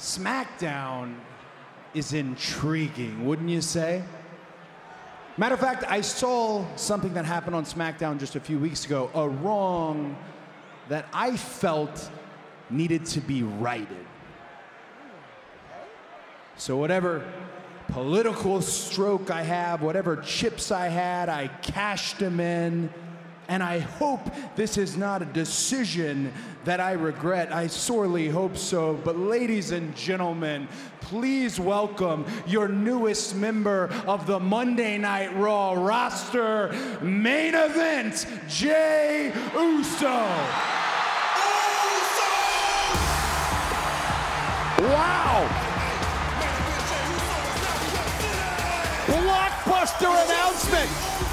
SmackDown is intriguing, wouldn't you say? Matter of fact, I saw something that happened on SmackDown just a few weeks ago, a wrong that I felt needed to be righted. So, whatever political stroke I have, whatever chips I had, I cashed them in. And I hope this is not a decision that I regret. I sorely hope so. But, ladies and gentlemen, please welcome your newest member of the Monday Night Raw roster, main event, Jey Uso. Wow! Blockbuster announcement!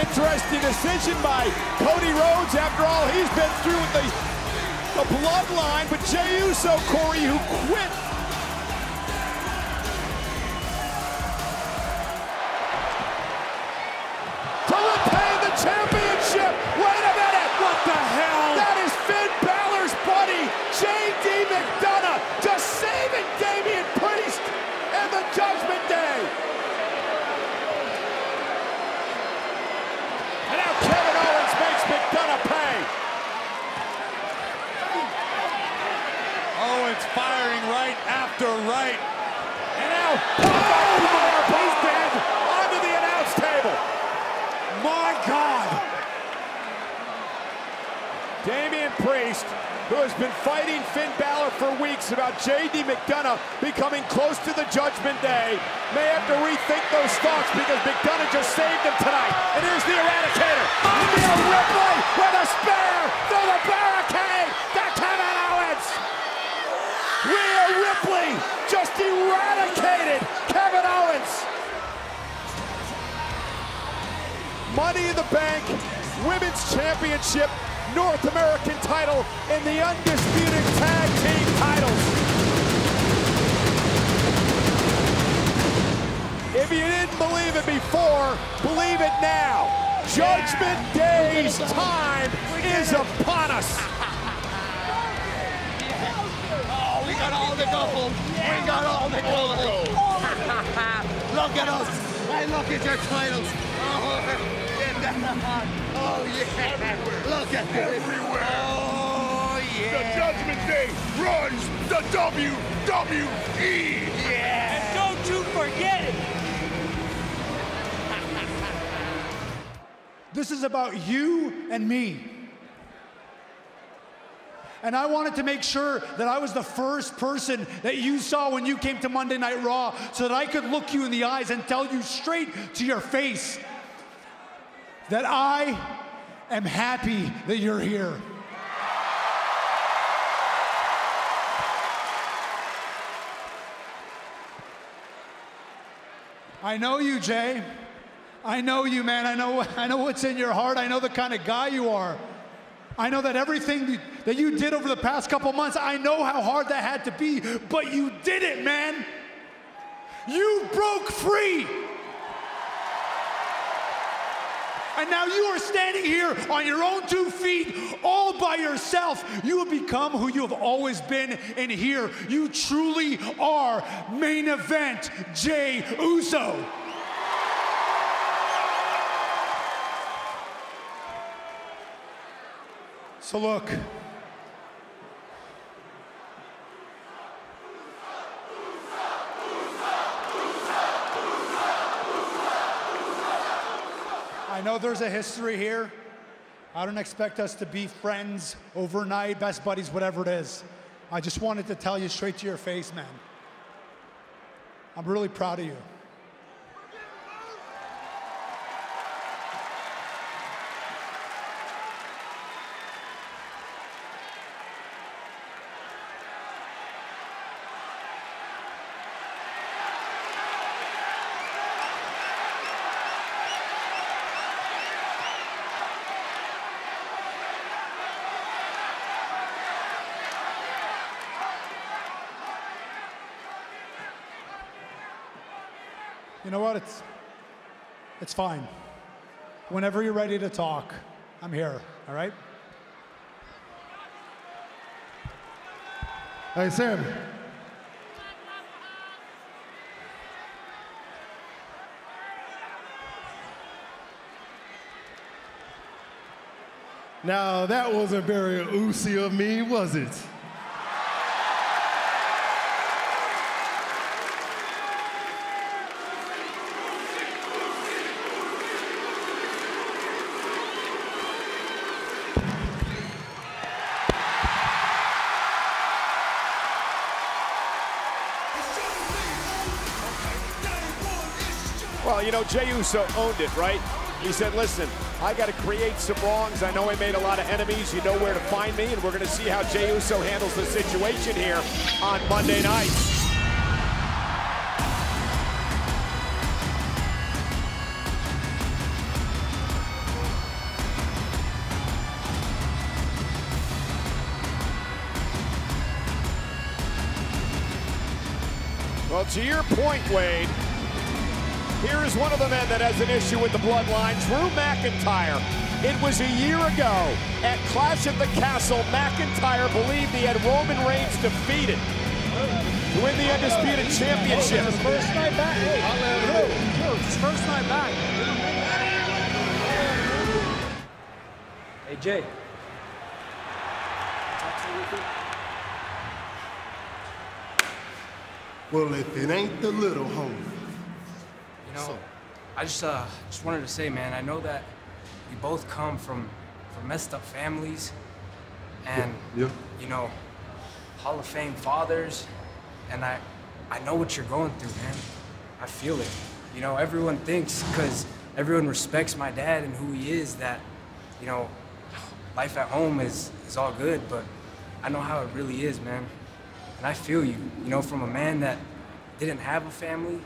Interesting decision by Cody Rhodes after all he's been through with the, the bloodline. But Jey Uso, Corey, who quit J.D. McDonagh becoming close to the Judgment Day, may have to rethink those thoughts because McDonagh just saved him tonight. And here's the Eradicator. Rhea Ripley with a spear through the barricade to Kevin Owens. Rhea Ripley just eradicated Kevin Owens. Money in the Bank, Women's Championship, North American title, and the undisputed tag team titles. If you didn't believe it before, believe it now. Judgment Day's time is upon us. Oh, we got all the gold. We got all the gold. look at us. And look at your titles. Oh, oh yeah. Look at this. Everywhere. Oh, The. Judgment Day runs the WWE. Yeah. And Don't you forget it! This is about you and me. And I wanted to make sure that I was the first person that you saw when you came to Monday Night Raw so that I could look you in the eyes and tell you straight to your face that I am happy that you're here. I know you, Jey. I know you, man. I know, I know what's in your heart. I know the kind of guy you are. I know that everything that you did over the past couple months, I know how hard that had to be, but you did it, man. You broke free. And now you are standing here on your own two feet, all by yourself. You have become who you have always been in here. You truly are main event Jey Uso. So look. I know there's a history here. I don't expect us to be friends overnight, best buddies, whatever it is. I just wanted to tell you straight to your face, man. I'm really proud of you. You know what? It's it's fine. Whenever you're ready to talk, I'm here, all right? Hey, Sam. Now, that wasn't very oozy of me, was it? Well, you know, Jey Uso owned it, right? He said, listen, I got to create some wrongs. I know I made a lot of enemies. You know where to find me, and we're going to see how Jey Uso handles the situation here on Monday night. Well, to your point, Wade, here is one of the men that has an issue with the bloodline, Drew McIntyre. It was a year ago at Clash at the Castle, McIntyre believed he had Roman Reigns defeated to win the Undisputed Championship. First night back. Hey, Drew, Drew, it's his first night back. Hey, Jey. Well, if it ain't the little homie. You know, I just uh just wanted to say, man, I know that we both come from from messed up families and Yeah. you know, Hall of Fame fathers, and I I know what you're going through, man. I feel it. You know, everyone thinks because everyone respects my dad and who he is that, you know, life at home is is all good, but I know how it really is, man. And I feel you. You know, from a man that didn't have a family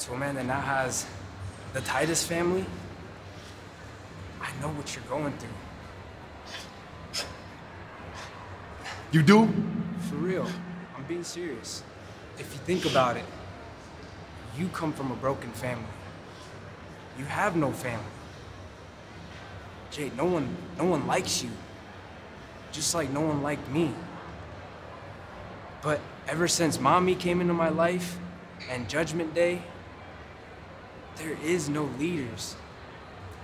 to a man that now has the Titus family, I know what you're going through. You do? For real. I'm being serious. If you think about it, you come from a broken family. You have no family. Jey, no one no one likes you. Just like no one liked me. But ever since mommy came into my life and judgment day, there is no leaders.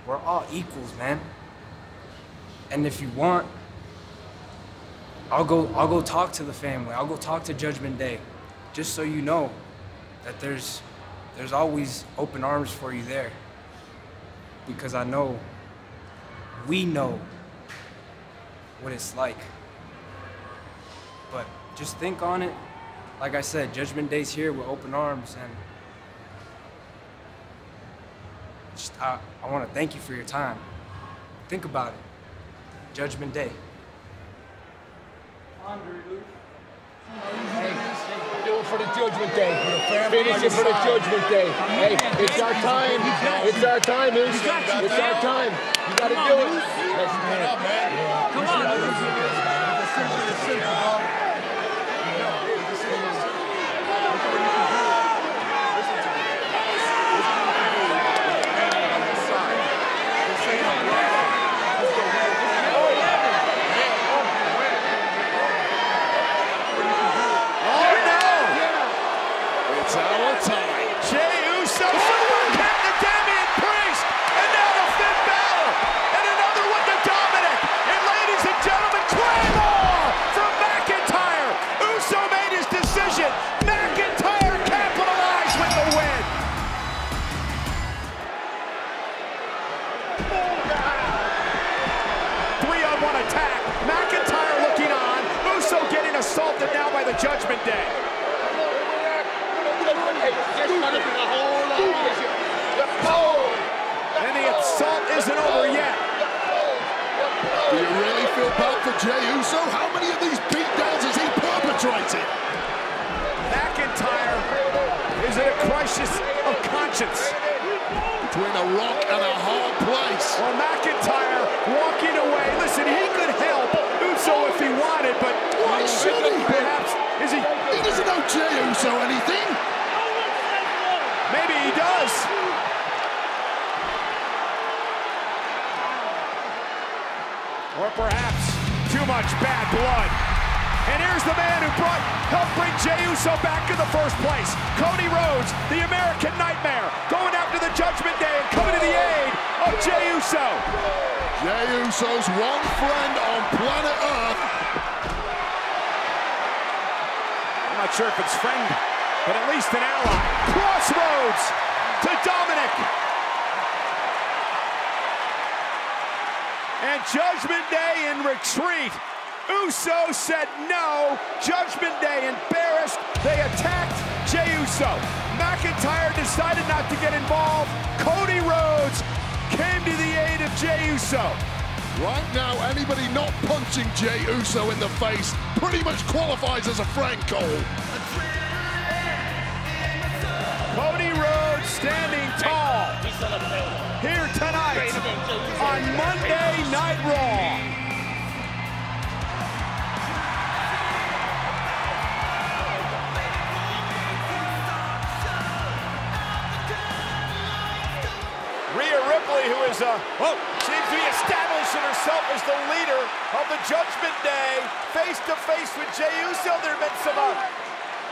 We're all equals, man. And if you want, I'll go I'll go talk to the family. I'll go talk to Judgment Day. Just so you know that there's there's always open arms for you there. Because I know we know what it's like. But just think on it. Like I said, Judgment Day's here with open arms and just I, I want to thank you for your time. Think about it. Judgment Day. Do it for the Judgment Day. Finish it for the Judgment Day. Hey, it's our time. It's our time, Moose. It's our time. You gotta do it. Yes, Come on. Jey Uso. How many of these beatdowns has he perpetrated? McIntyre is in a crisis of conscience. Between a rock and a hard place. Well, McIntyre walking away. Listen, he could help Uso if he wanted, but Why should he? Perhaps is he? He doesn't know Jey Uso anything. Maybe he does. Or perhaps much bad blood. And here's the man who brought helped bring Jey Uso back in the first place. Cody Rhodes, the American Nightmare, going after the Judgment Day and coming to the aid of Jey Uso. Jey Uso's one friend on planet Earth. I'm not sure if it's friend, but at least an ally. Crossroads to Dominik. And Judgment Day in retreat. Uso said no. Judgment Day embarrassed. They attacked Jey Uso. McIntyre decided not to get involved. Cody Rhodes came to the aid of Jey Uso. Right now, anybody not punching Jey Uso in the face pretty much qualifies as a friend, Cole. Cody Rhodes standing tall here tonight on Monday Night Raw. Rhea Ripley, who is uh, oh, seems to be establishing herself as the leader of the Judgment Day, face to face with Jey Uso. There have been some, uh,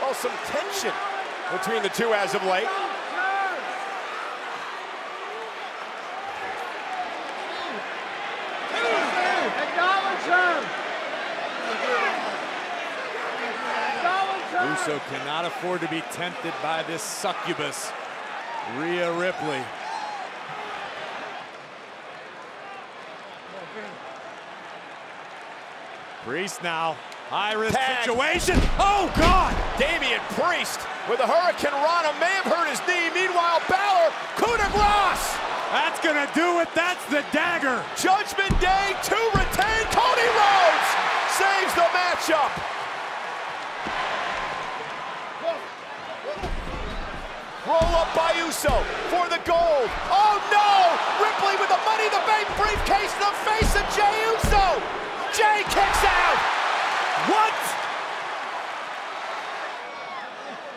well, some tension between the two as of late. Uso cannot afford to be tempted by this succubus, Rhea Ripley. Priest now, high risk Tag. situation. Oh God! Damian Priest with a Hurricanrana may have hurt his knee. Meanwhile, Balor, coup de grace. That's gonna do it. That's the dagger. Judgment Day to retain. Cody Rhodes saves the matchup. Roll up by Uso for the gold. Oh no! Ripley with the money in the bank briefcase in the face of Jey Uso. Jey kicks out. What?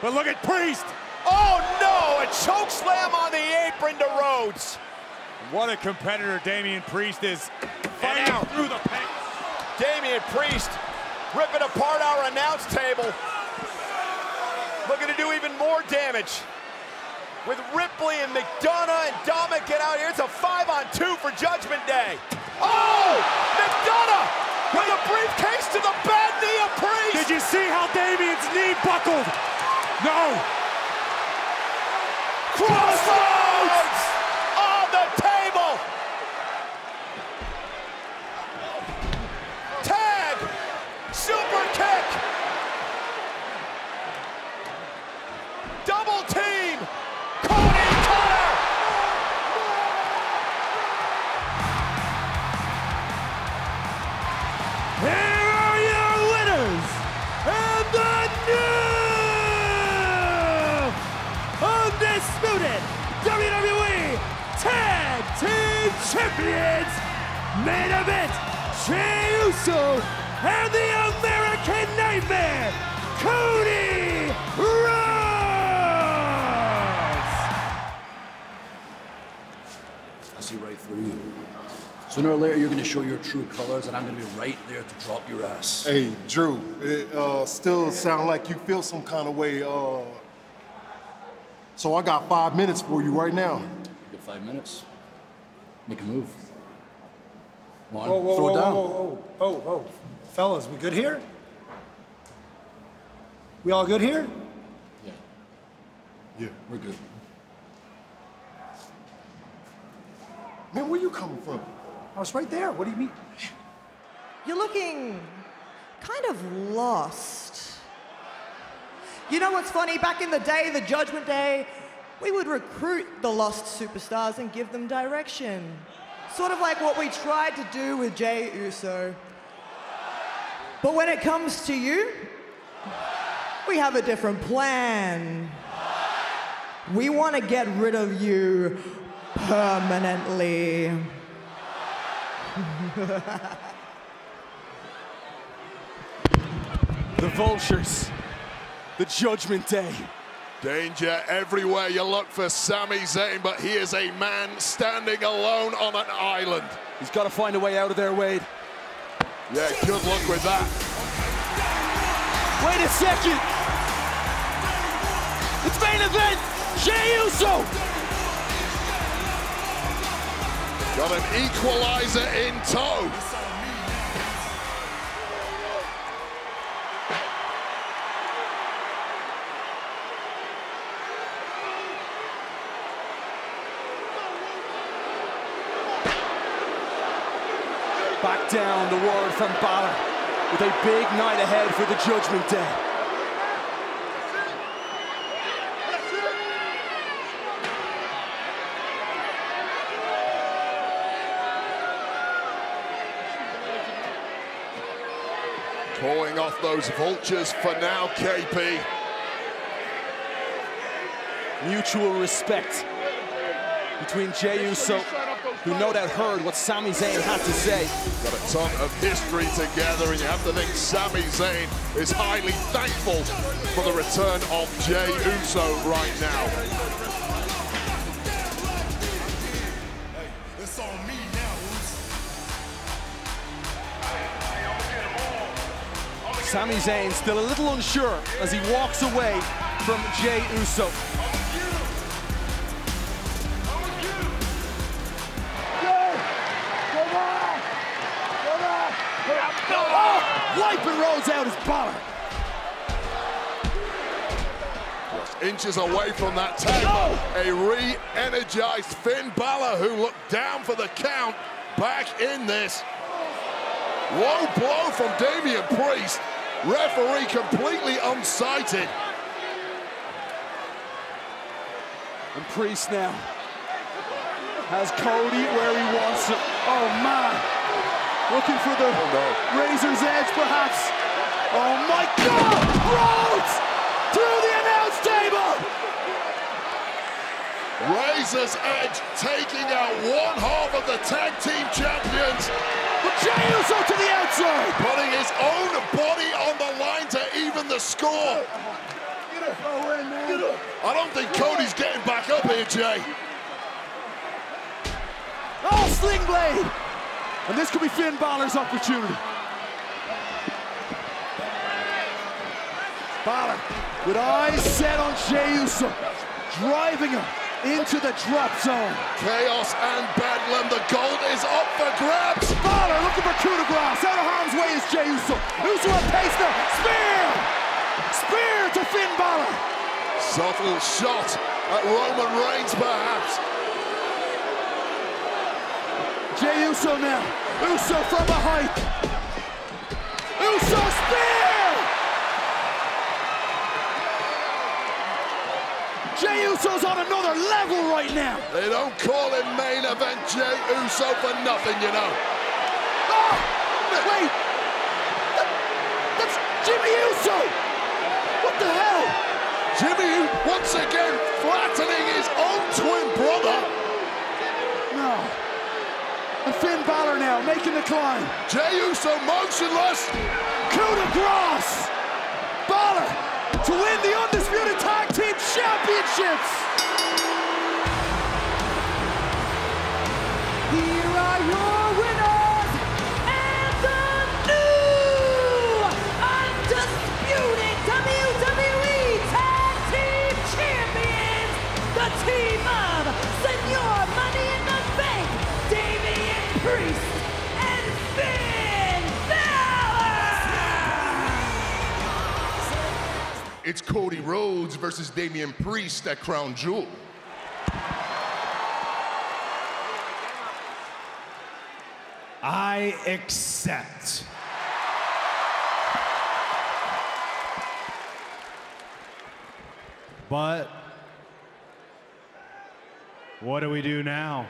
But look at Priest. Oh no! A choke slam on the apron to Rhodes. What a competitor Damian Priest is. Fighting out. through the pain. Damian Priest ripping apart our announce table. Looking to do even more damage. With Ripley and McDonagh and Dominik get out here. It's a five on two for Judgment Day. Oh! McDonagh with a briefcase to the bad knee of Priest. Did you see how Damian's knee buckled? No. Crossroads Champions main event Jey Uso and the American Nightmare Cody Rhodes. I see right through you. Sooner or later, you're going to show your true colors, and I'm going to be right there to drop your ass. Hey, Drew, it uh, still sound like you feel some kind of way. Uh... So I got five minutes for you right now. You got five minutes. Make a move. Come on, Whoa, whoa, throw whoa, it down. whoa, whoa, whoa, whoa. Fellas, we good here? We all good here? Yeah, Yeah. we're good. Man, where you coming from? I was right there. What do you mean? You're looking kind of lost. You know what's funny? Back in the day, the Judgment Day, we would recruit the lost superstars and give them direction. Sort of like what we tried to do with Jey Uso. But when it comes to you, we have a different plan. We want to get rid of you permanently. The Vultures. The Judgment Day. Danger everywhere you look for Sami Zayn, but he is a man standing alone on an island. He's got to find a way out of there, Wade. Yeah, good luck with that. Wait a second. It's main event. Jey Uso. Got an equalizer in tow. Down the word from Balor with a big night ahead for the Judgment Day. Calling off those vultures for now, KP. Mutual respect between Jey Uso, who no doubt heard what Sami Zayn had to say. Got a ton of history together, and you have to think Sami Zayn is highly thankful for the return of Jey Uso right now. Sami Zayn still a little unsure as he walks away from Jey Uso. Inches away from that table. A re-energized Finn Balor who looked down for the count back in this. Low blow from Damian Priest. Referee completely unsighted. And Priest now has Cody where he wants it. Oh man, looking for the oh, razor's edge perhaps. Oh my God, Rhodes the announce table. Razor's Edge taking out one half of the tag team champions. But Jey Uso to the outside. Putting his own body on the line to even the score. I don't think Cody's getting back up here, Jay. Oh, Sling Blade. And this could be Finn Balor's opportunity. Balor with eyes set on Jey Uso, driving him into the drop zone. Chaos and Bedlam, the gold is up for grabs. Balor looking for coup de grace. Out of harm's way is Jey Uso. Uso at pace. Spear! Spear to Finn Balor. Subtle shot at Roman Reigns, perhaps. Jey Uso now. Uso from a height. Uso spear! Jey Uso's on another level right now. They don't call him main event Jey Uso for nothing, you know. Oh, wait. That, that's Jimmy Uso. What the hell? Jimmy once again flattening his own twin brother. No. And Finn Balor now making the climb. Jey Uso motionless. Coup de grace. Balor to win the Undisputed Championships. Here are your It's Cody Rhodes versus Damian Priest at Crown Jewel. I accept. But what do we do now?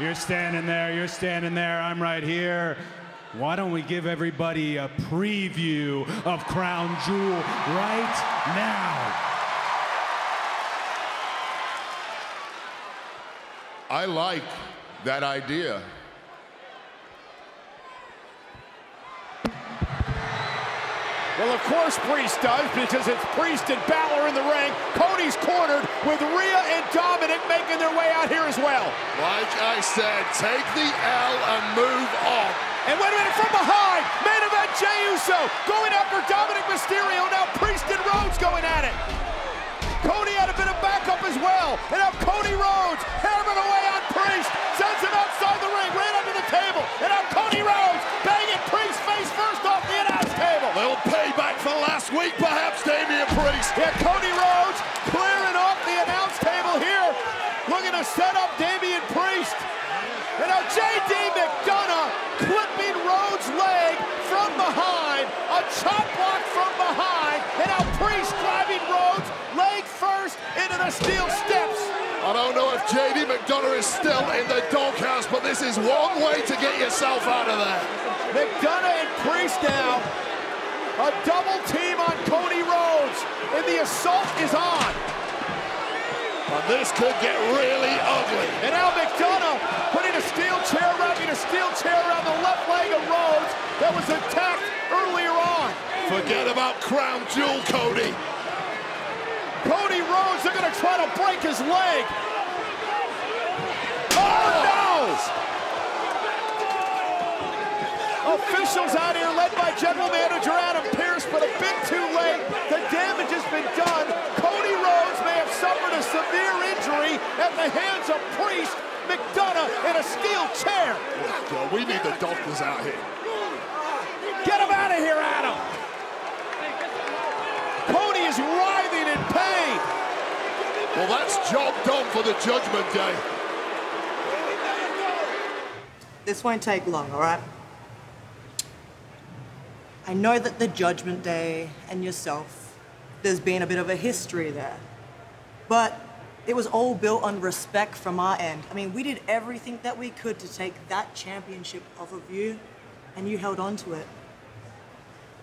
You're standing there, you're standing there, I'm right here. Why don't we give everybody a preview of Crown Jewel right now? I like that idea. Well, of course Priest does, because it's Priest and Balor in the ring. Cody's cornered with Rhea and Dominik making their way out here as well. Like I said, take the L and move on. And wait a minute, from behind, main event Jey Uso going after Dominik Mysterio. Now Priest and Rhodes going at it. Cody had a bit of backup as well. And now Cody Rhodes hammering away on Priest. Sends him outside the ring, right under the table. And now Cody Rhodes banging Priest face first off the announce table. Little payback for last week, perhaps, Damian Priest. Yeah, Cody Rhodes clearing off the announce table here. Looking to set up Damian Priest. And now J.D. McDonagh clipping Rhodes' leg from behind. A chop block from behind. And now Priest driving Rhodes leg first into the steel steps. I don't know if JD McDonagh is still in the doghouse, but this is one way to get yourself out of there. McDonagh and Priest now. A double team on Cody Rhodes. And the assault is on. And this could get really ugly. And now McDonagh putting a steel chair, wrapping a steel chair around the left leg of Rhodes that was attacked earlier on. Forget about Crown Jewel, Cody. Cody Rhodes, they're going to try to break his leg. Oh, no! Officials out here led by General Manager Adam Pearce, but a bit too late. The damage has been done. Cody Rhodes may have suffered a severe injury at the hands of Priest, McDonagh, in a steel chair. God, we need the doctors out here. Get him out of here, Adam. Cody is writhing in pain. Well, that's job done for the Judgment Day. This won't take long, all right? I know that the Judgment Day and yourself, there's been a bit of a history there. But it was all built on respect from our end. I mean, we did everything that we could to take that championship off of you, and you held on to it.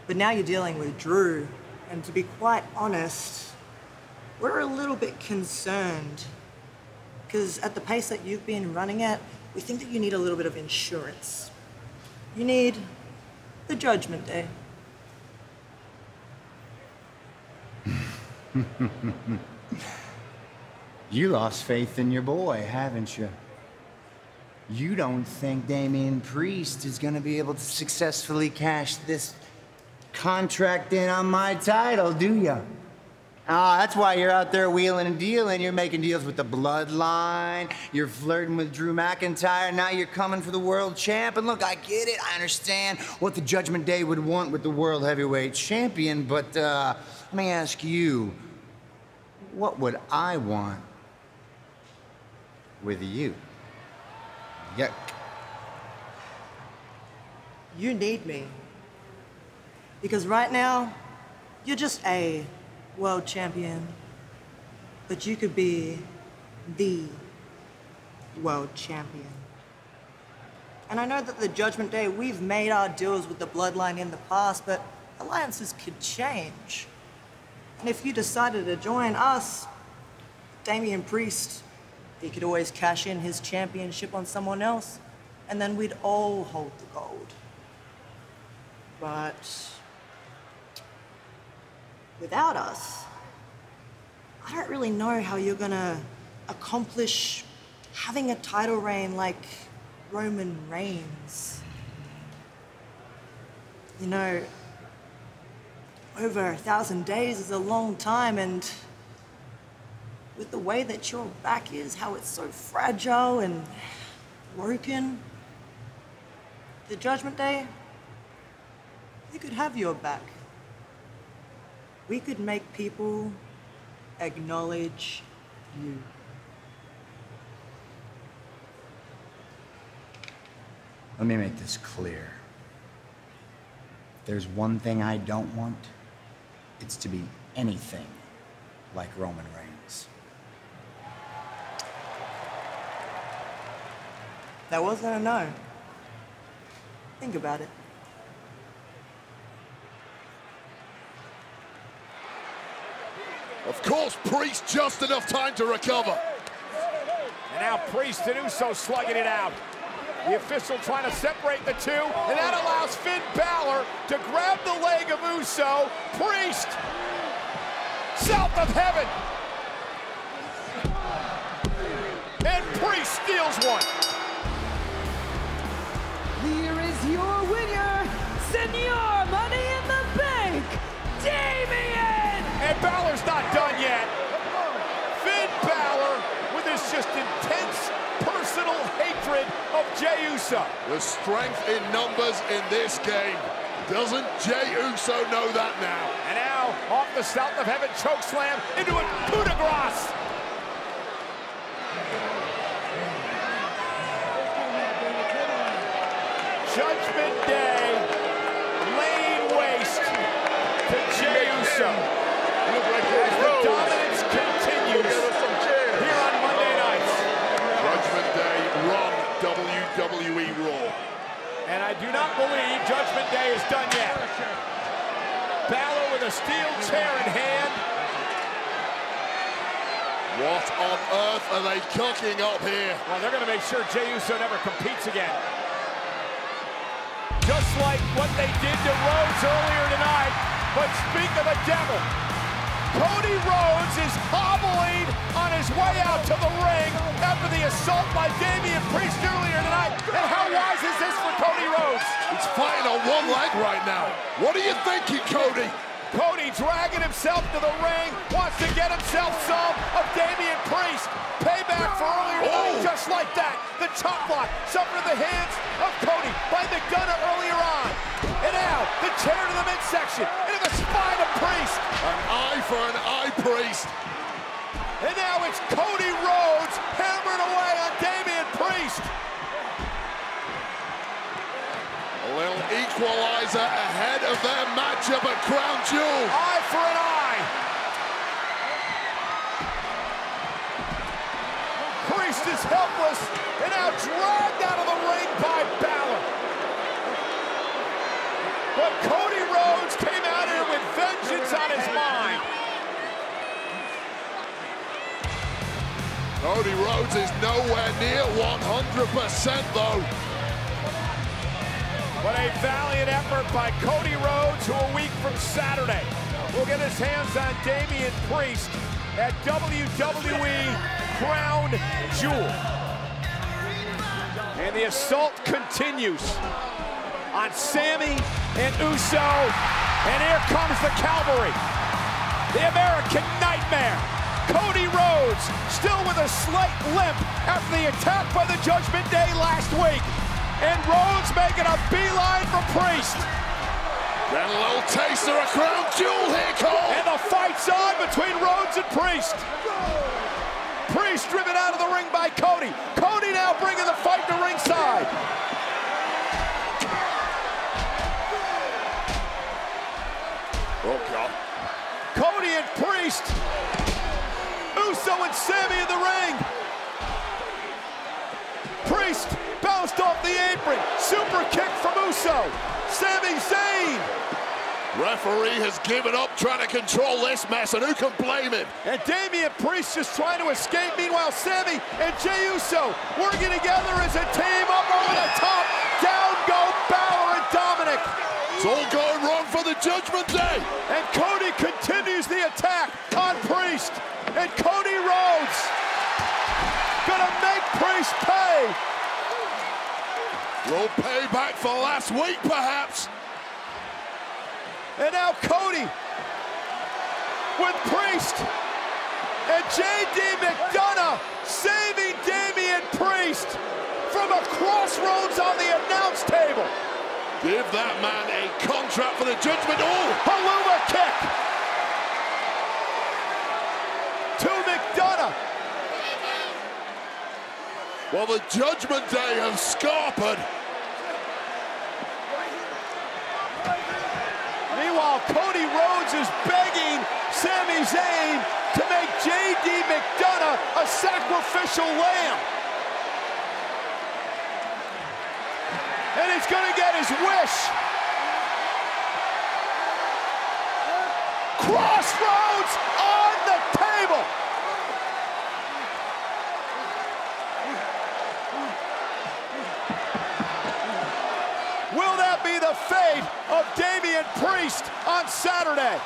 But now you're dealing with Drew, and to be quite honest, we're a little bit concerned. Because at the pace that you've been running at, we think that you need a little bit of insurance. You need the Judgment Day. you lost faith in your boy, haven't you? You don't think Damian Priest is going to be able to successfully cash this contract in on my title, do you? Ah, that's why you're out there wheeling and dealing. You're making deals with the bloodline. You're flirting with Drew McIntyre. Now you're coming for the world champ. And look, I get it. I understand what the Judgment Day would want with the world heavyweight champion. But uh, let me ask you, what would I want with you? Yuck. You need me. Because right now, you're just a world champion. But you could be the world champion. And I know that the Judgment Day, we've made our deals with the bloodline in the past, but alliances could change. And if you decided to join us, Damian Priest, he could always cash in his championship on someone else, and then we'd all hold the gold. But without us, I don't really know how you're gonna accomplish having a title reign like Roman Reigns. You know, over a thousand days is a long time, and with the way that your back is, how it's so fragile and broken, the Judgment Day, you could have your back. We could make people acknowledge you. Let me make this clear. If there's one thing I don't want, it's to be anything like Roman Reigns. That wasn't a no. Think about it. Of course, Priest just enough time to recover. And now Priest and Uso slugging it out. The official trying to separate the two, and that allows Finn Balor to grab the leg of Uso. Priest, south of heaven. Of Jey Uso. The strength in numbers in this game. Doesn't Jey Uso know that now? And now, off the South of Heaven choke slam into a coup de grace. Judgment Day, laying waste to Jey Uso. As the dominance continues here on Monday nights. Judgment Day run WWE Raw. And I do not believe Judgment Day is done yet. Balor with a steel chair in hand. What on earth are they cooking up here? Well, they're going to make sure Jey Uso never competes again. Just like what they did to Rhodes earlier tonight. But speak of the devil, Cody Rhodes is hobbling on his way out to the ring after the assault by Damian Priest earlier tonight. And how wise is this for Cody Rhodes? He's fighting on one leg right now. What are you thinking, Cody? Cody dragging himself to the ring, wants to get himself some of Damian Priest. Payback for earlier tonight, oh. just like that. The chop block, suffered in the hands of Cody by the gunner earlier on. And now, the chair to the midsection, into the spine of Priest. An eye for an eye, Priest. And now it's Cody Rhodes hammering away on Damian Priest. A little equalizer ahead of their matchup at Crown Jewel. Eye for an eye. Priest is helpless and now dragged out of the ring by. But Cody Rhodes came out here with vengeance on his mind. Cody Rhodes is nowhere near 100% though. But a valiant effort by Cody Rhodes, who a week from Saturday will get his hands on Damian Priest at WWE Crown Jewel. And the assault continues on Sami and Uso. And here comes the cavalry. The American Nightmare. Cody Rhodes, still with a slight limp after the attack by the Judgment Day last week. And Rhodes making a beeline for Priest. Get a little taster of Crown Jewel here, Cole. And the fight's on between Rhodes and Priest. Priest driven out of the ring by Cody. Cody now bringing the fight to ringside. Oh, God. Cody and Priest. Uso and Sami in the ring. Priest bounced off the apron. Super kick from Uso. Sami Zayn. Referee has given up trying to control this mess, and who can blame him? And Damian Priest just trying to escape. Meanwhile, Sami and Jey Uso working together as a team up over the top. Down go Balor and Dominik. It's all going wrong for the Judgment Day. And Cody continues the attack on Priest. And Cody Rhodes gonna make Priest pay. Will pay back for last week, perhaps. And now Cody with Priest and JD McDonagh saving Damian Priest from a crossroads on the announce table. Give that man a contract for the Judgment. Oh, Helluva kick to McDonagh. Well, the Judgment Day have scarpered. Meanwhile, Cody Rhodes is begging Sami Zayn to make JD McDonagh a sacrificial lamb. And he's going to get his wish. Crossroads oh, on the the fate of Damian Priest on Saturday.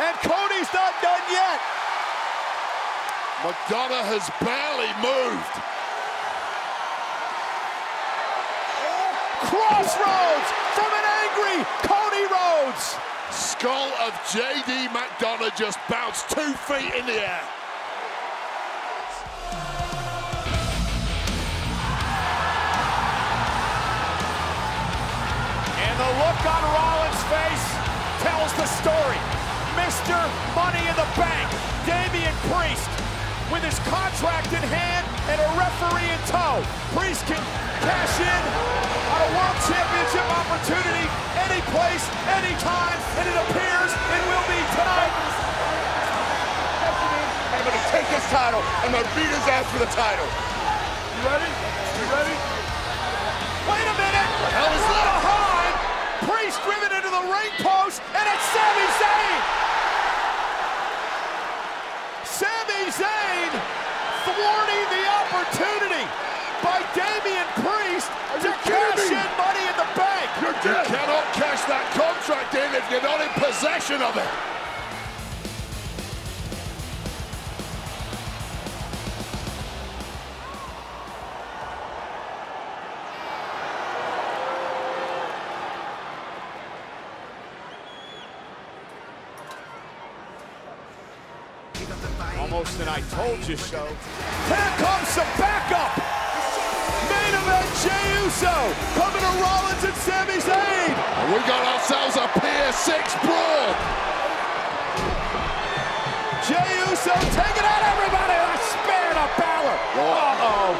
And Cody's not done yet. McDonagh has barely moved. Crossroads from an angry Cody Rhodes. Skull of JD McDonagh just bounced two feet in the air. And the look on Rollins' face tells the story. Mr. Money in the Bank, Damian Priest, with his contract in hand and a referee in tow. Priest can cash in on a world championship opportunity any place, anytime, and it appears it will be tonight. I'm going to take his title. I'm going to beat his ass for the title. You ready? You ready? Wait a minute! What the hell is that? Behind, Priest driven into the ring post, and it's Sami Zayn! Sami Zayn thwarting the opportunity by Damian Priest to cash in money in the bank. You cannot cash that contract in if you're not in possession of it. Almost an I told you so. Here comes the backup. Jey Uso coming to Rollins and Sami Zayn. And we got ourselves a Pier 6 brawl. Jey Uso taking out everybody. I spared a Balor. Uh-oh.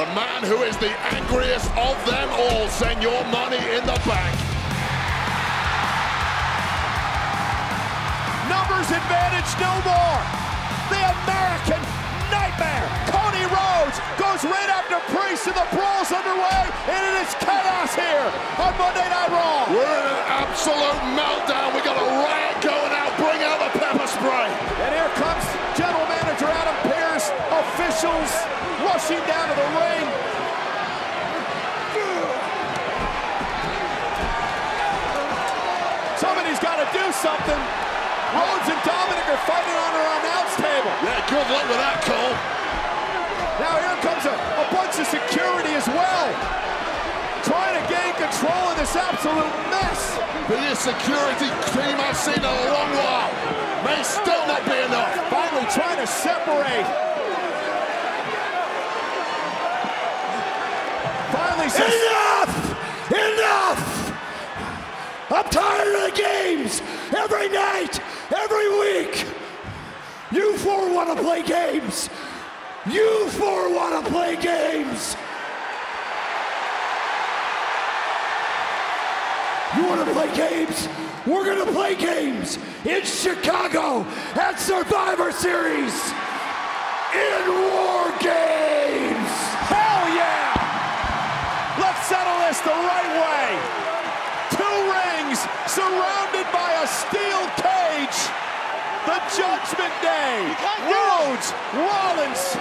The man who is the angriest of them all, send your money in the bank. Numbers advantage no more. Goes right after Priest, and the brawl's underway, and it is chaos here on Monday Night Raw. We're in an absolute meltdown. We got a riot going out. Bring out the pepper spray. And here comes General Manager Adam Pearce, officials rushing down to the ring. Somebody's got to do something. Rhodes and Dominik are fighting on our announce table. Yeah, good luck with that, Cole. Now here comes a, a bunch of security as well. Trying to gain control of this absolute mess. This security team I've seen in a long while. May still not be enough. Finally trying to separate. Finally says... Enough! Enough! I'm tired of the games! Every night, every week! You four want to play games! You four want to play games! You want to play games? We're going to play games in Chicago at Survivor Series in War Games! Hell yeah! Let's settle this the right way. Two rings surrounded by a. The Judgment Day. Rhodes, Rollins,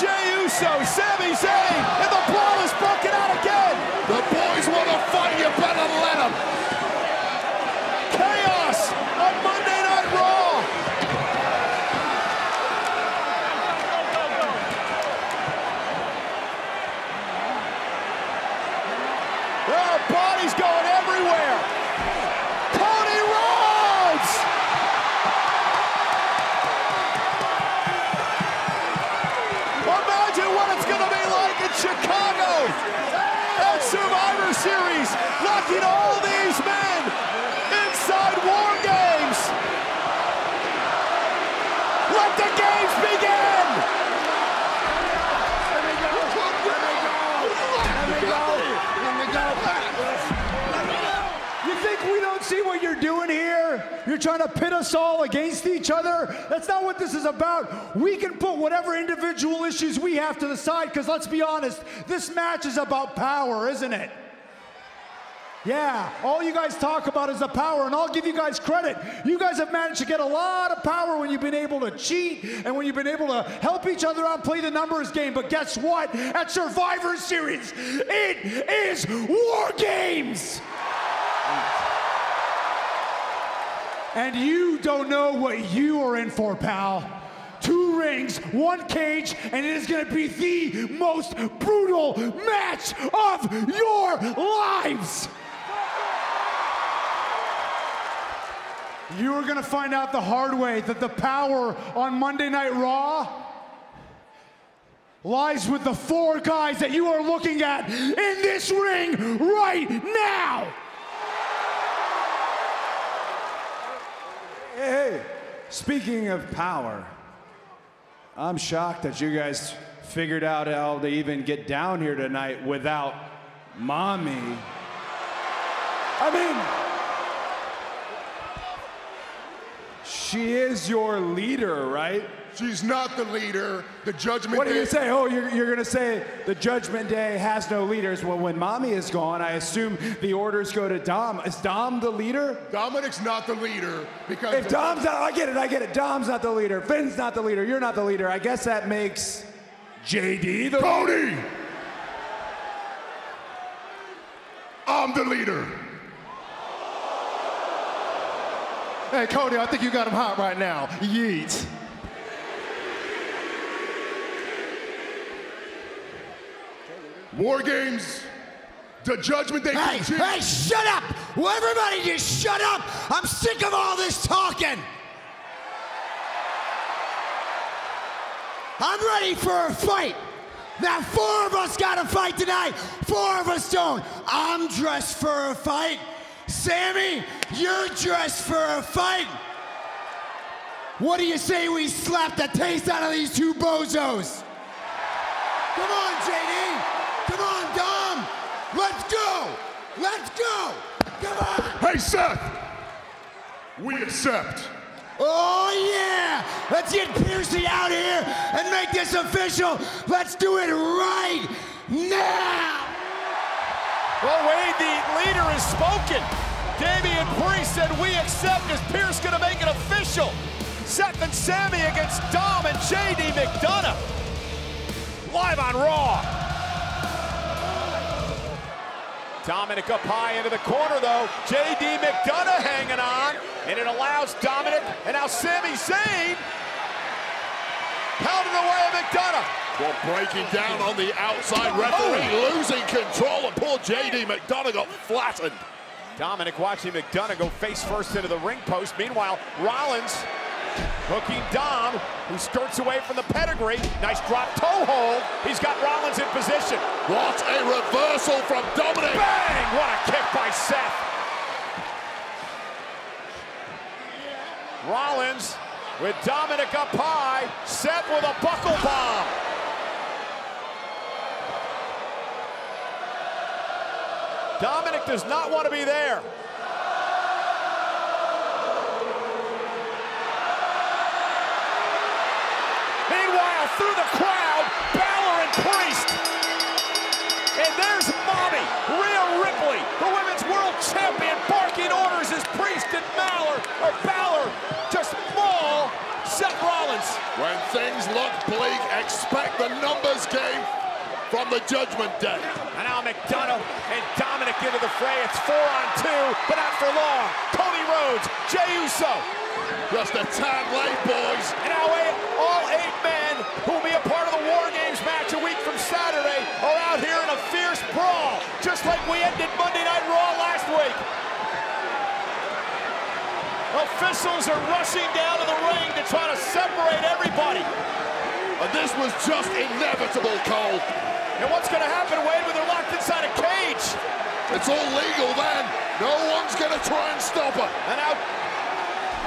Jey Uso, Sami Zayn, and the brawl is broken out again. The boys want to fight. You better let them. Chaos on Monday Night Raw. There are bodies going everywhere. Cody Rhodes! Imagine what it's going to be like in Chicago at Survivor Series, locking all these men inside War Games. Let the games begin! You think we don't see what you're doing here? You're trying to pit us all against each other? That's not what this is about. We can put whatever individual issues we have to the side, because let's be honest, this match is about power, isn't it? Yeah, all you guys talk about is the power, and I'll give you guys credit. You guys have managed to get a lot of power when you've been able to cheat and when you've been able to help each other out, play the numbers game. But guess what? At Survivor Series, it is War Games! And you don't know what you are in for, pal. Two rings, one cage, and it is going to be the most brutal match of your lives. You are going to find out the hard way that the power on Monday Night Raw lies with the four guys that you are looking at in this ring right now. Hey, speaking of power, I'm shocked that you guys figured out how to even get down here tonight without mommy. I mean, she is your leader, right? She's not the leader. The judgment. What do Day- you say? Oh, you're, you're going to say the Judgment Day has no leaders. Well, when mommy is gone, I assume the orders go to Dom. Is Dom the leader? Dominik's not the leader because If Dom's not, I get it, I get it. Dom's not the leader. Finn's not the leader. You're not the leader. I guess that makes JD the Cody. I'm the leader. Hey, Cody, I think you got him hot right now. Yeet. War Games. The Judgment Day. Hey, continues. hey, shut up! Will everybody just shut up? I'm sick of all this talking. I'm ready for a fight. Now, four of us got to fight tonight. Four of us don't. I'm dressed for a fight. Sami, you're dressed for a fight. What do you say we slap the taste out of these two bozos? Come on, JD. Come on, Dom. Let's go. Let's go. Come on. Hey, Seth. We accept. Oh, yeah. Let's get Piercy out here and make this official. Let's do it right now. Well, Wade, the leader has spoken. Damian Priest said we accept. Is Pearce going to make it official? Seth and Sami against Dom and JD McDonagh. Live on Raw. Dominik up high into the corner, though. JD McDonagh hanging on, and it allows Dominik and now Sami Zayn pounding away at McDonagh. Well, breaking down on the outside referee, losing control, and poor JD McDonagh got flattened. Dominik watching McDonagh go face first into the ring post. Meanwhile, Rollins hooking Dom, who skirts away from the pedigree. Nice drop toe hold. He's got Rollins in position. What a reversal from Dominik. Bang! What a kick by Seth. Rollins with Dominik up high. Seth with a buckle bomb. Dominik does not want to be there. Through the crowd, Balor and Priest. And there's Mommy, Rhea Ripley, the women's world champion, barking orders as Priest and Balor, or Balor, just maul Seth Rollins. When things look bleak, expect the numbers game from the Judgment Day. And now McDonagh and Dominik into the fray. It's four on two, but not for long. Cody Rhodes, Jey Uso. Just a tad late, boys. And now all eight men who will be a part of the War Games match a week from Saturday are out here in a fierce brawl, just like we ended Monday Night Raw last week. Officials are rushing down to the ring to try to separate everybody. And this was just inevitable, Cole. And what's going to happen, Wade, when they're locked inside a cage? It's all legal then. No one's going to try and stop her. And now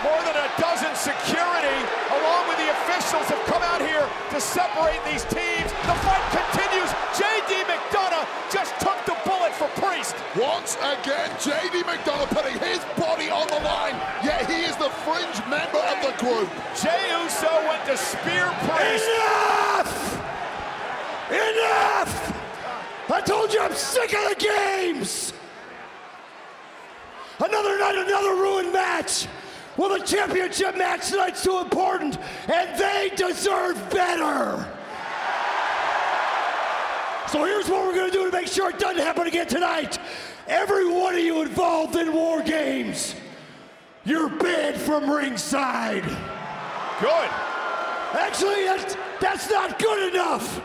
more than a dozen security, the officials, have come out here to separate these teams. The fight continues. J.D. McDonagh just took the bullet for Priest. Once again, JD McDonagh putting his body on the line, yet he is the fringe member of the group. Jey Uso went to spear Priest. Enough! Enough! I told you I'm sick of the games! Another night, another ruined match. Well, the championship match tonight's too important, and they deserve better. So here's what we're gonna do to make sure it doesn't happen again tonight. Every one of you involved in war games, you're banned from ringside. Good. Actually, that's, that's not good enough.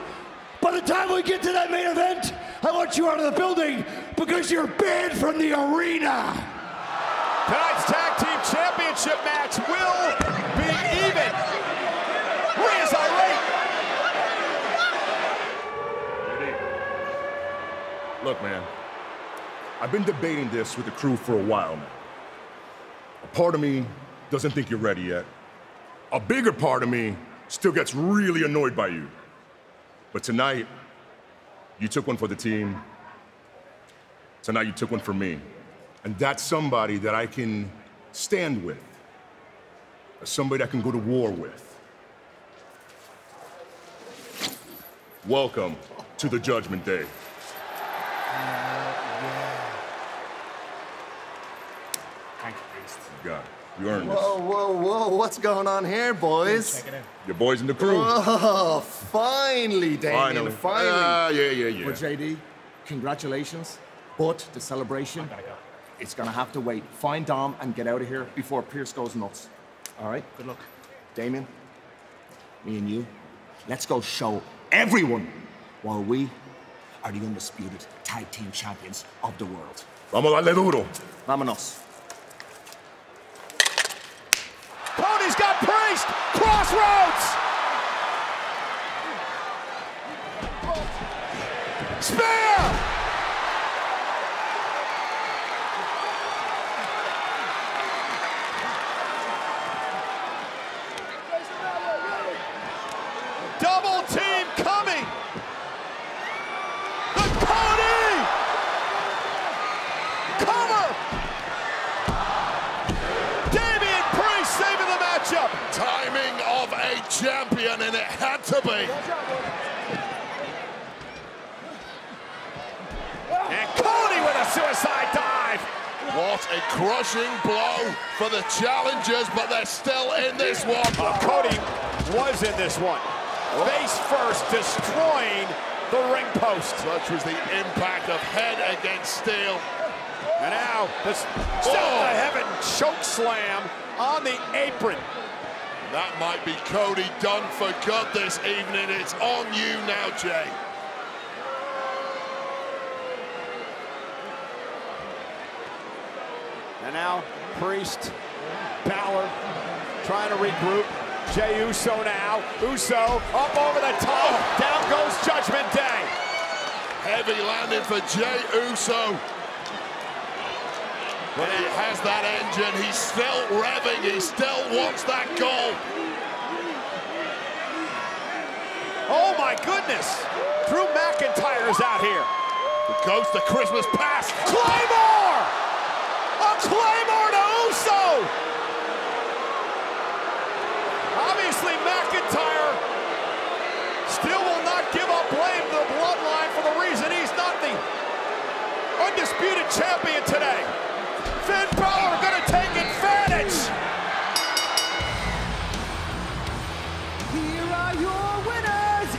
By the time we get to that main event, I want you out of the building because you're banned from the arena. Tonight's team championship match will be even. Rhea's irate. Look, man, I've been debating this with the crew for a while now. A part of me doesn't think you're ready yet. A bigger part of me still gets really annoyed by you. But tonight, you took one for the team. Tonight, you took one for me. And that's somebody that I can stand with. Somebody I can go to war with. Welcome to the Judgment Day. Thank you, Priest. You got it. You earned this. Whoa, whoa, whoa. What's going on here, boys? Check it in. Your boys in the crew. Oh, finally, Damian, Finally. finally. Ah, yeah, yeah, yeah. Well, JD, congratulations. But the celebration, it's gonna have to wait. Find Dom and get out of here before Pearce goes nuts. All right? Good luck. Damian, me and you, let's go show everyone while we are the undisputed tag team champions of the world. Vamos a darle duro. Vámonos. Cody's got Priest. Crossroads. Spear. Double team coming. The Cody. Cover. Damian Priest saving the matchup. Timing of a champion, and it had to be. And Cody with a suicide dive. What a crushing blow for the challengers, but they're still in this one. Uh, Cody was in this one. Face first, destroying the ring post. Such was the impact of head against steel. Now, this to oh! heaven choke slam on the apron. That might be Cody done for good this evening. It's on you now, Jey. And now, Priest, Balor, trying to regroup. Jey Uso now. Uso up over the top. Oh! Down goes Judgment Day. Heavy landing for Jey Uso. But he has that engine. He's still revving. He still wants that goal. Oh my goodness. Drew McIntyre's out here. It goes to Christmas past. Claymore! A Claymore to Uso! Obviously, McIntyre still will not give up blame to the bloodline for the reason he's not the undisputed champion today. Finn Balor gonna take advantage. Here are your winners,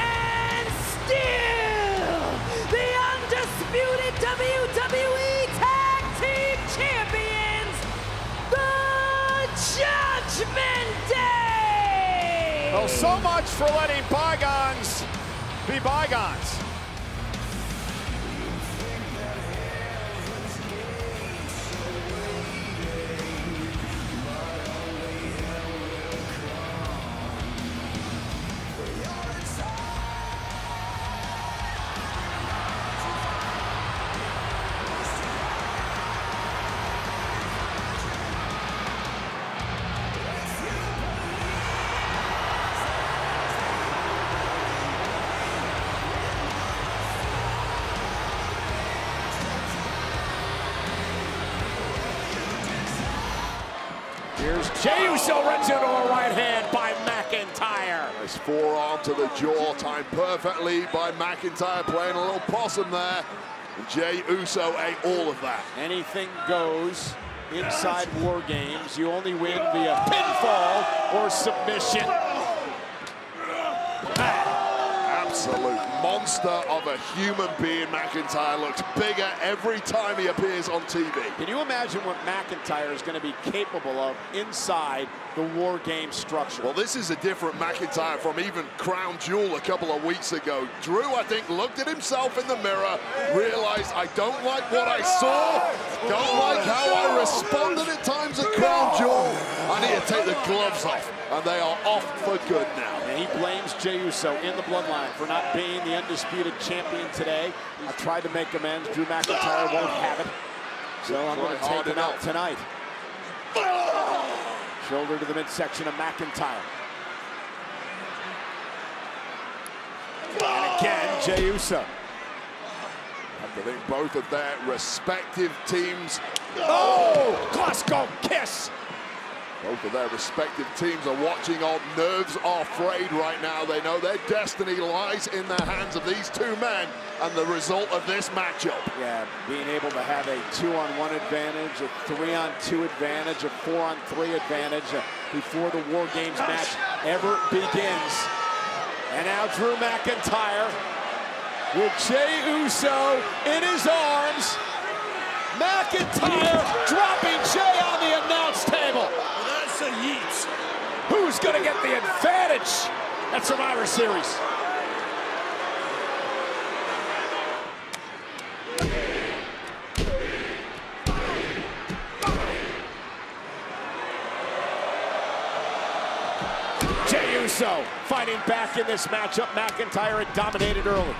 and still the undisputed WWE Tag Team Champions, the Judgment Day! Well, so much for letting bygones be bygones. Jey Uso runs into a right hand by McIntyre. Nice forearm to the jaw, timed perfectly by McIntyre, playing a little possum there. And Jey Uso ate all of that. Anything goes inside War Games. You only win via pinfall or submission. Absolute monster of a human being, McIntyre looks bigger every time he appears on TV. Can you imagine what McIntyre is going to be capable of inside the War Games structure? Well, this is a different McIntyre from even Crown Jewel a couple of weeks ago. Drew, I think, looked at himself in the mirror, realized I don't like what I saw, don't like how I responded at times at Crown Jewel. I need to take the gloves off, and they are off for good now. And he blames Jey Uso in the bloodline for not being the undisputed champion today. I tried to make amends. Drew McIntyre won't have it. So I'm going to take him out tonight. Shoulder to the midsection of McIntyre. And again, Jey Uso. I think both of their respective teams. Oh! Glasgow kiss! Both of their respective teams are watching on. Nerves are frayed right now. They know their destiny lies in the hands of these two men and the result of this matchup. Yeah, being able to have a two-on-one advantage, a three-on-two advantage, a four-on-three advantage before the War Games match ever begins. And now Drew McIntyre with Jey Uso in his arms. McIntyre dropping Jey on the announce table. Yeet. Who's going to get the advantage at Survivor Series? Jey Uso fighting back in this matchup. McIntyre had dominated early.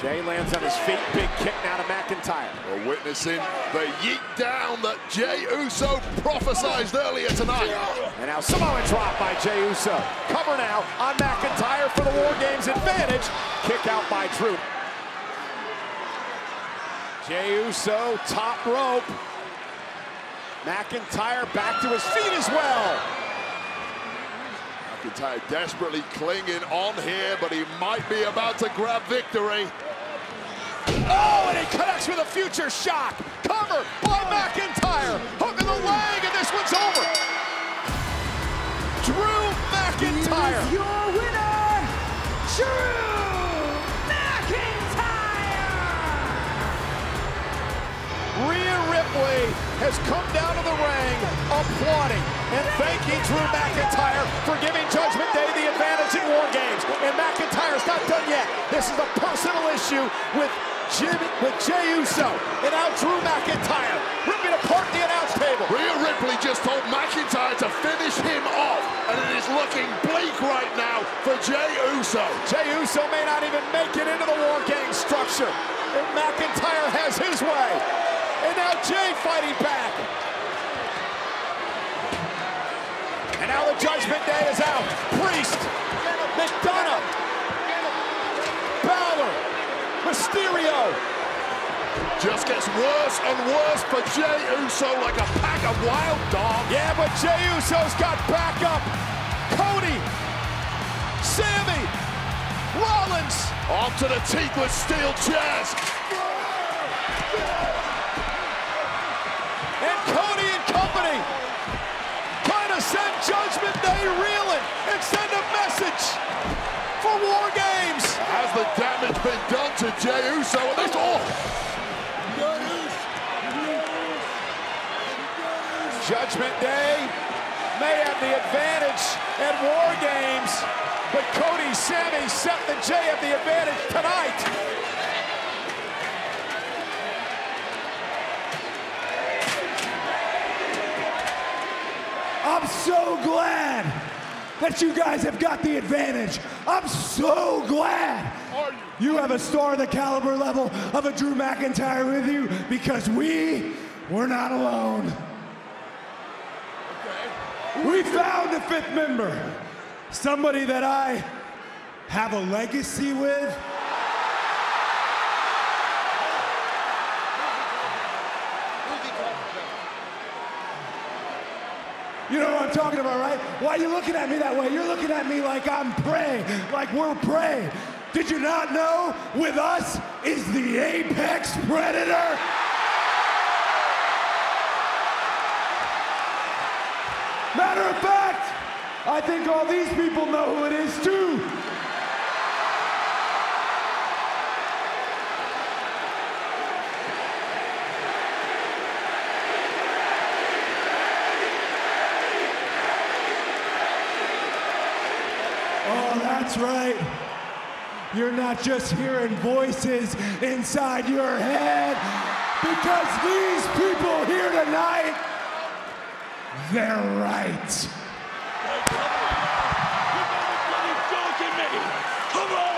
Jey lands on his feet. Big kick now to McIntyre. We're witnessing the yeet down that Jey Uso prophesized earlier tonight. And now Samoan drop by Jey Uso. Cover now on McIntyre for the War Games advantage. Kick out by Drew. Jey Uso, top rope. McIntyre back to his feet as well. McIntyre desperately clinging on here, but he might be about to grab victory. Oh, and he connects with a future shock. Cover by McIntyre. Hook in the leg, and this one's over. Drew McIntyre. Here's your winner, Drew McIntyre. Rhea Ripley has come down to the ring applauding and thanking Drew McIntyre for giving Judgment Day advantage War Games. And McIntyre's not done yet. This is a personal issue with Jimmy, with Jey Uso. And now Drew McIntyre ripping apart the announce table. Rhea Ripley just told McIntyre to finish him off, and it is looking bleak right now for Jey Uso. Jey Uso may not even make it into the War Games structure. And McIntyre has his way. And now Jey fighting back. And now the Judgment Day is out. Priest, McDonagh, Balor, Mysterio. Just gets worse and worse for Jey Uso like a pack of wild dogs. Yeah, but Jey Uso's got backup. Cody, Sami, Rollins. Onto the teethless steel chairs. And Cody and company trying to send Judgment Day reeling and send a message for War Games. Has the damage been done to Jey Uso? And this, oh, Judgment Day may have the advantage at War Games, but Cody, Sami, Seth, and Jey have the advantage tonight. I'm so glad that you guys have got the advantage. I'm so glad you have a star of the caliber level of a Drew McIntyre with you because we were not alone. We found a fifth member, somebody that I have a legacy with. You know what I'm talking about, right? Why are you looking at me that way? You're looking at me like I'm prey, like we're prey. Did you not know? With us is the apex predator. Matter of fact, I think all these people know who it is too. That's right. You're not just hearing voices inside your head because these people here tonight, they're right. Come on!